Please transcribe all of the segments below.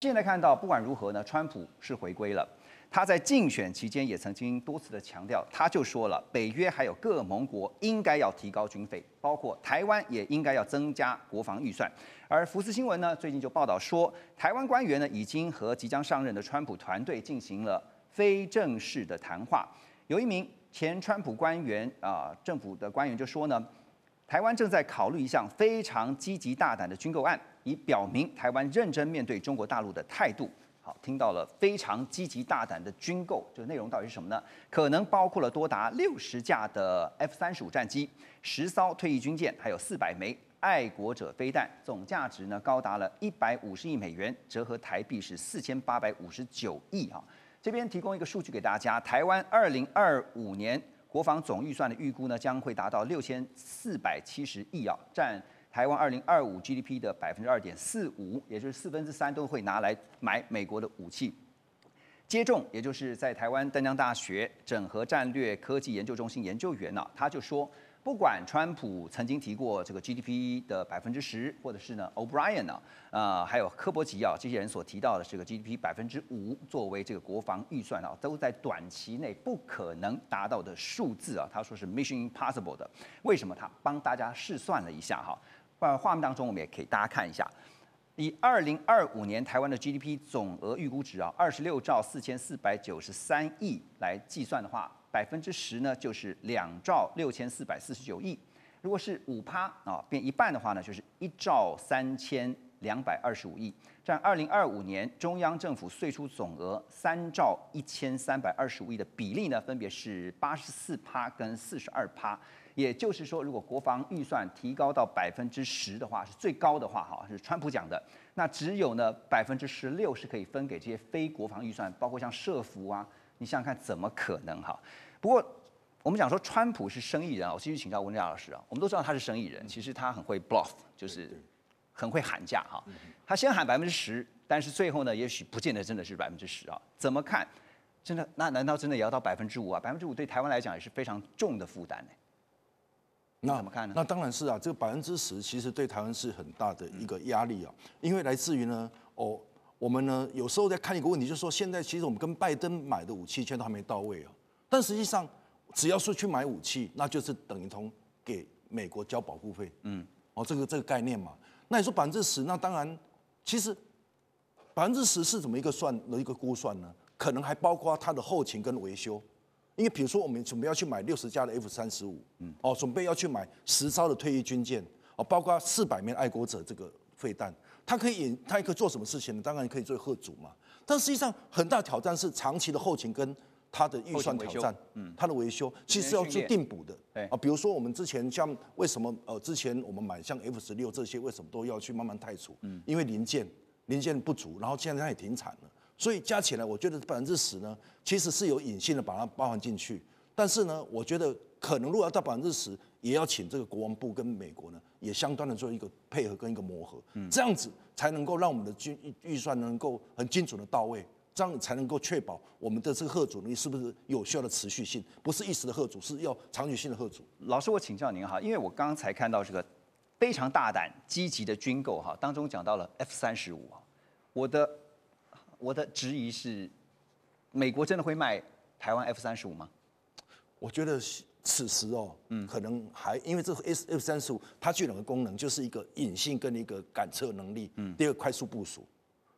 现在看到，不管如何呢，川普是回归了。他在竞选期间也曾经多次的强调，他就说了，北约还有各盟国应该要提高军费，包括台湾也应该要增加国防预算。而福斯新闻呢，最近就报道说，台湾官员呢已经和即将上任的川普团队进行了非正式的谈话。有一名前川普官员啊，政府的官员就说呢，台湾正在考虑一项非常积极大胆的军购案，以表明台湾认真面对中国大陆的态度。好听到了非常积极大胆的军购，这个内容到底是什么呢？可能包括了多达六十架的 F 三十五战机、十艘退役军舰，还有四百枚爱国者飞弹，总价值呢高达了一百五十亿美元，折合台币是四千八百五十九亿啊。这边提供一个数据给大家，台湾二零二五年国防总预算的预估呢将会达到六千四百七十亿啊，占。台湾二零二五 GDP 的百分之二点四五，也就是四分之三都会拿来买美国的武器。接种，也就是在台湾丹江大学整合战略科技研究中心研究员呢，他就说。不管川普曾经提过这个 GDP 的百分之十，或者是呢 O'Brien 呢，呃，还有科伯奇啊这些人所提到的这个 GDP 百分之五作为这个国防预算啊，都在短期内不可能达到的数字啊，他说是 Mission Impossible 的。为什么？他帮大家试算了一下哈，画画面当中我们也可以大家看一下，以二零二五年台湾的 GDP 总额预估值啊，二十六兆四千四百九十三亿来计算的话。百分之十呢，就是两兆六千四百四十九亿。如果是五趴啊，变一半的话呢，就是一兆三千两百二十五亿，占二零二五年中央政府税出总额三兆一千三百二十五亿的比例呢，分别是八十四趴跟四十二趴。也就是说，如果国防预算提高到百分之十的话，是最高的话，哈，是川普讲的，那只有呢百分之十六是可以分给这些非国防预算，包括像社服啊。你想想看，怎么可能哈？不过我们讲说川普是生意人啊，我继续请教温家老师啊。我们都知道他是生意人，其实他很会 bluff，就是很会喊价哈。他先喊百分之十，但是最后呢，也许不见得真的是百分之十啊。怎么看？真的？那难道真的也要到百分之五啊？百分之五对台湾来讲也是非常重的负担呢。那怎么看呢？那当然是啊，这个百分之十其实对台湾是很大的一个压力啊，因为来自于呢，哦。我们呢，有时候在看一个问题，就是说，现在其实我们跟拜登买的武器，现在都还没到位啊。但实际上，只要说去买武器，那就是等于同给美国交保护费。嗯，哦，这个这个概念嘛。那你说百分之十，那当然，其实百分之十是怎么一个算的一个估算呢？可能还包括它的后勤跟维修。因为比如说，我们准备要去买六十架的 F 三十五，嗯，哦，准备要去买十艘的退役军舰，哦，包括四百名爱国者这个废弹。它可以演，他可以做什么事情呢？当然可以做贺主嘛。但实际上，很大挑战是长期的后勤跟它的预算挑战。嗯，他的维修其实要做定补的。对啊，比如说我们之前像为什么呃之前我们买像 F 十六这些为什么都要去慢慢汰除？嗯，因为零件零件不足，然后现在它也停产了。所以加起来，我觉得百分之十呢，其实是有隐性的把它包含进去。但是呢，我觉得可能如果要到百分之十。也要请这个国王部跟美国呢，也相当的做一个配合跟一个磨合，这样子才能够让我们的军预算能够很精准的到位，这样才能够确保我们的这个贺主能力是不是有效的持续性，不是一时的贺主，是要长期性的贺主。老师，我请教您哈，因为我刚才看到这个非常大胆积极的军购哈，当中讲到了 F 三十五啊，我的我的质疑是，美国真的会卖台湾 F 三十五吗？我觉得。此时哦，嗯，可能还因为这个 S F 三十五，它具两个功能，就是一个隐性跟一个感测能力，嗯，第二快速部署。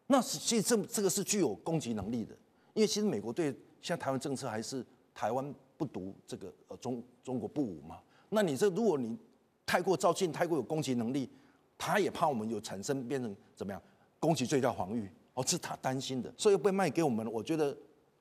那其实这这个是具有攻击能力的，因为其实美国对现在台湾政策还是台湾不独这个呃中中国不武嘛。那你这如果你太过照进，太过有攻击能力，他也怕我们有产生变成怎么样攻击最大防御哦，是他担心的，所以被卖给我们，我觉得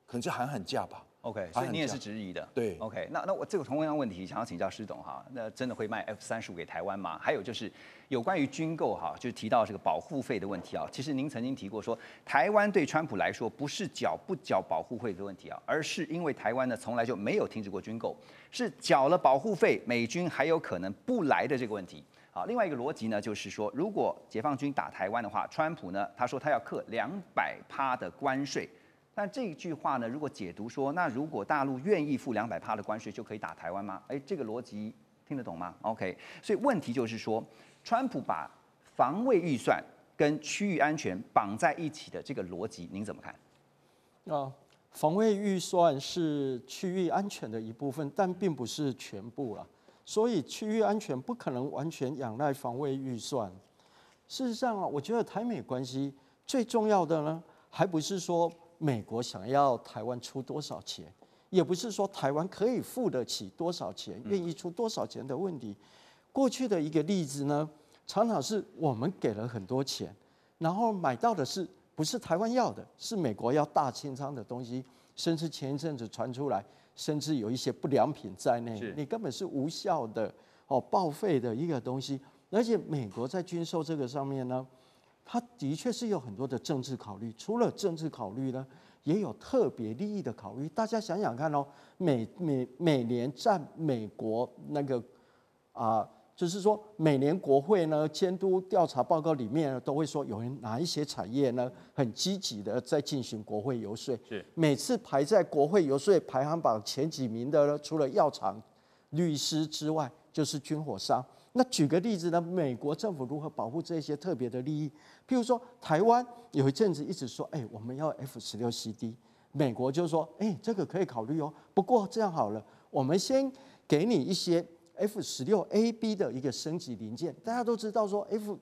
可能就喊喊价吧。OK，所以你也是质疑的。对，OK，那那我这个同样问题想要请教施董哈，那真的会卖 F 三十五给台湾吗？还有就是有关于军购哈，就提到这个保护费的问题啊。其实您曾经提过说，台湾对川普来说不是缴不缴保护费的问题啊，而是因为台湾呢从来就没有停止过军购，是缴了保护费，美军还有可能不来的这个问题。好，另外一个逻辑呢，就是说如果解放军打台湾的话，川普呢他说他要克两百趴的关税。但这句话呢，如果解读说，那如果大陆愿意付两百趴的关税，就可以打台湾吗？哎，这个逻辑听得懂吗？OK，所以问题就是说，川普把防卫预算跟区域安全绑在一起的这个逻辑，您怎么看？啊，防卫预算是区域安全的一部分，但并不是全部了。所以区域安全不可能完全仰赖防卫预算。事实上啊，我觉得台美关系最重要的呢，还不是说美国想要台湾出多少钱，也不是说台湾可以付得起多少钱，愿意出多少钱的问题。过去的一个例子呢，常常是我们给了很多钱，然后买到的是不是台湾要的，是美国要大清仓的东西，甚至前一阵子传出来，甚至有一些不良品在内，你根本是无效的哦，报废的一个东西。而且美国在军售这个上面呢，它的确是有很多的政治考虑。除了政治考虑呢，也有特别利益的考虑。大家想想看哦，每每每年占美国那个啊，就是说每年国会呢监督调查报告里面呢都会说，有人哪一些产业呢很积极的在进行国会游说。是每次排在国会游说排行榜前几名的呢，除了药厂、律师之外，就是军火商。那举个例子呢？美国政府如何保护这些特别的利益？譬如说，台湾有一阵子一直说，哎，我们要 F 十六 CD，美国就说，哎，这个可以考虑哦。不过这样好了，我们先给你一些 F 十六 AB 的一个升级零件。大家都知道说，F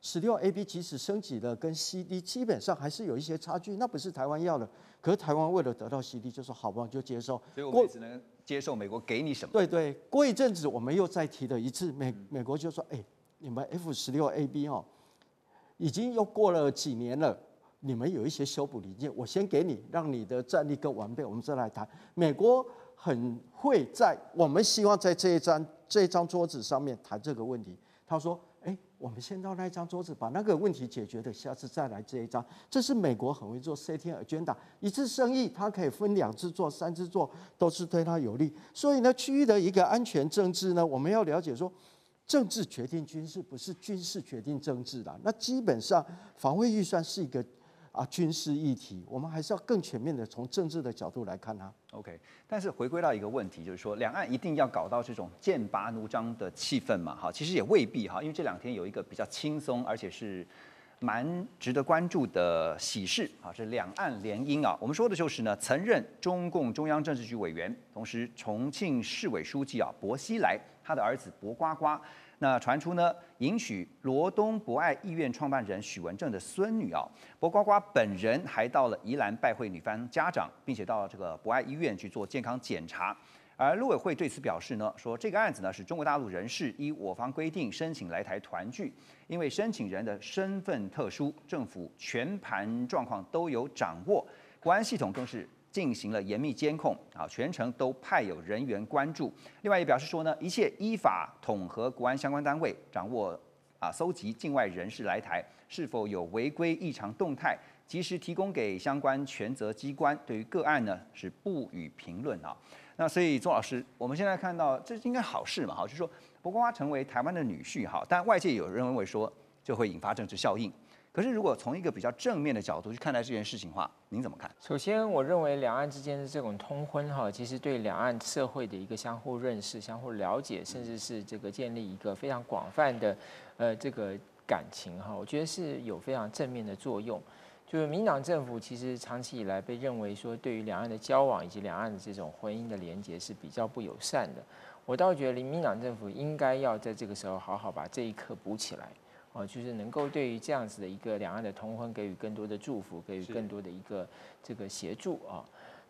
十六 AB 即使升级了，跟 CD 基本上还是有一些差距，那不是台湾要的。可是台湾为了得到 CD，就说好吧，就接受。所以我们只能。接受美国给你什么？对对，过一阵子我们又再提了一次，美美国就说：“哎，你们 F 十六 AB 哦，已经又过了几年了，你们有一些修补零件，我先给你，让你的战力更完备，我们再来谈。”美国很会在我们希望在这一张这一张桌子上面谈这个问题。他说。我们先到那一张桌子，把那个问题解决的，下次再来这一张。这是美国很会做 setting agenda，一次生意它可以分两次做、三次做，都是对他有利。所以呢，区域的一个安全政治呢，我们要了解说，政治决定军事，不是军事决定政治的。那基本上，防卫预算是一个。啊，军事议题，我们还是要更全面的从政治的角度来看它。OK，但是回归到一个问题，就是说两岸一定要搞到这种剑拔弩张的气氛嘛？哈，其实也未必哈，因为这两天有一个比较轻松，而且是蛮值得关注的喜事啊，是两岸联姻啊。我们说的就是呢，曾任中共中央政治局委员，同时重庆市委书记啊，薄熙来他的儿子薄瓜瓜。那传出呢，迎娶罗东博爱医院创办人许文正的孙女啊，博瓜瓜本人还到了宜兰拜会女方家长，并且到这个博爱医院去做健康检查。而陆委会对此表示呢，说这个案子呢是中国大陆人士依我方规定申请来台团聚，因为申请人的身份特殊，政府全盘状况都有掌握，国安系统更是。进行了严密监控啊，全程都派有人员关注。另外也表示说呢，一切依法统合国安相关单位，掌握啊，搜集境外人士来台是否有违规异常动态，及时提供给相关权责机关。对于个案呢，是不予评论啊。那所以钟老师，我们现在看到这应该好事嘛？哈，就是说，不光他成为台湾的女婿哈，但外界有认为说，就会引发政治效应。可是，如果从一个比较正面的角度去看待这件事情的话，您怎么看？首先，我认为两岸之间的这种通婚哈，其实对两岸社会的一个相互认识、相互了解，甚至是这个建立一个非常广泛的呃这个感情哈，我觉得是有非常正面的作用。就是民党政府其实长期以来被认为说，对于两岸的交往以及两岸的这种婚姻的连结是比较不友善的。我倒觉得，民党政府应该要在这个时候好好把这一课补起来。哦，就是能够对于这样子的一个两岸的通婚给予更多的祝福，给予更多的一个这个协助啊。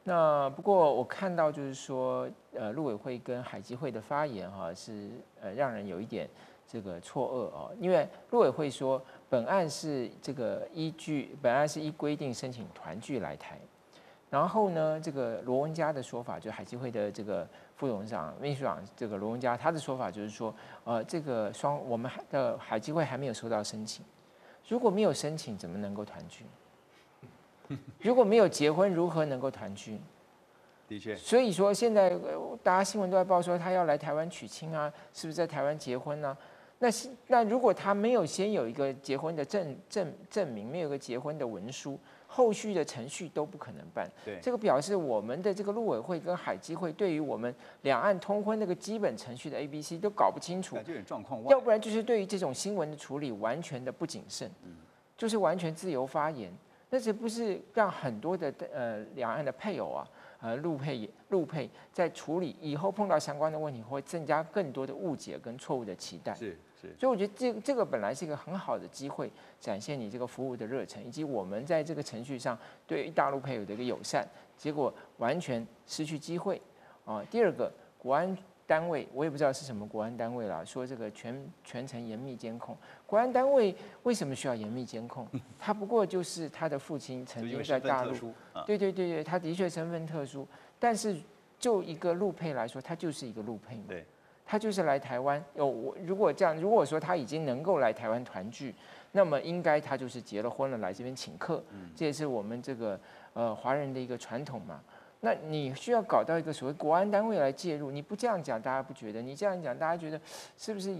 那不过我看到就是说，呃，陆委会跟海基会的发言哈，是呃让人有一点这个错愕哦。因为陆委会说，本案是这个依据本案是依规定申请团聚来台，然后呢，这个罗文佳的说法，就海基会的这个。副董事长、秘书长这个罗文佳，他的说法就是说，呃，这个双我们的海基会还没有收到申请，如果没有申请，怎么能够团聚？如果没有结婚，如何能够团聚？的确。所以说，现在大家新闻都在报说他要来台湾娶亲啊，是不是在台湾结婚呢？那那如果他没有先有一个结婚的证证证明，没有一个结婚的文书。后续的程序都不可能办，对，这个表示我们的这个陆委会跟海基会对于我们两岸通婚那个基本程序的 A、B、C 都搞不清楚，有点状况要不然就是对于这种新闻的处理完全的不谨慎，嗯，就是完全自由发言，那这不是让很多的呃两岸的配偶啊，呃陆配陆配在处理以后碰到相关的问题，会增加更多的误解跟错误的期待。是是，所以我觉得这这个本来是一个很好的机会，展现你这个服务的热忱，以及我们在这个程序上对于大陆配偶的一个友善，结果完全失去机会啊。第二个，国安单位我也不知道是什么国安单位啦，说这个全全程严密监控。国安单位为什么需要严密监控？他不过就是他的父亲曾经在大陆，对对对对，他的确身份特殊，但是就一个陆配来说，他就是一个陆配嘛。对。他就是来台湾有，我如果这样，如果说他已经能够来台湾团聚，那么应该他就是结了婚了来这边请客，这也是我们这个呃华人的一个传统嘛。那你需要搞到一个所谓国安单位来介入，你不这样讲，大家不觉得？你这样讲，大家觉得是不是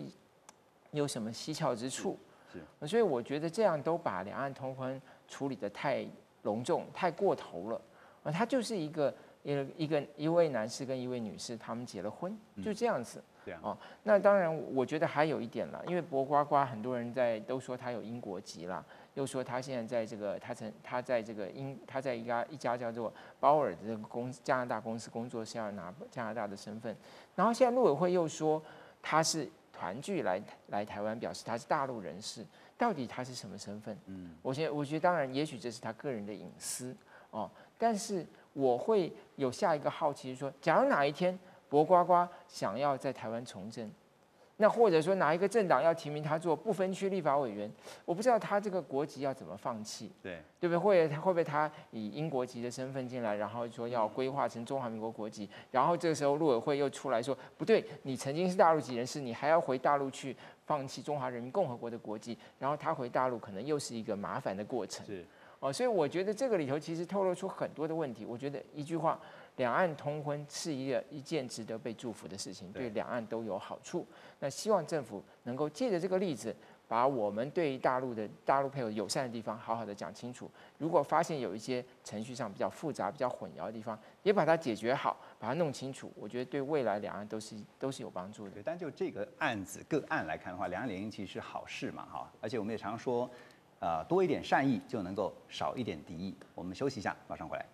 有什么蹊跷之处？是。所以我觉得这样都把两岸通婚处理的太隆重、太过头了啊！他就是一个一一个一位男士跟一位女士，他们结了婚，就这样子。哦，那当然，我觉得还有一点了，因为博瓜瓜很多人在都说他有英国籍啦，又说他现在在这个他曾他在这个英他在一家一家叫做鲍尔的这个公加拿大公司工作是要拿加拿大的身份，然后现在陆委会又说他是团聚来来台湾，表示他是大陆人士，到底他是什么身份？嗯，我觉我觉得当然，也许这是他个人的隐私哦，但是我会有下一个好奇，说假如哪一天。博瓜瓜想要在台湾从政，那或者说哪一个政党要提名他做不分区立法委员，我不知道他这个国籍要怎么放弃，对对不对？或者他会不会他以英国籍的身份进来，然后说要规划成中华民国国籍，然后这个时候陆委会又出来说不对，你曾经是大陆籍人士，你还要回大陆去放弃中华人民共和国的国籍，然后他回大陆可能又是一个麻烦的过程，是哦，所以我觉得这个里头其实透露出很多的问题。我觉得一句话。两岸通婚是一个一件值得被祝福的事情，对两岸都有好处。那希望政府能够借着这个例子，把我们对于大陆的大陆配偶友善的地方好好的讲清楚。如果发现有一些程序上比较复杂、比较混淆的地方，也把它解决好，把它弄清楚。我觉得对未来两岸都是都是有帮助的。对，但就这个案子个案来看的话，两岸联姻其实是好事嘛，哈。而且我们也常说，呃，多一点善意就能够少一点敌意。我们休息一下，马上回来。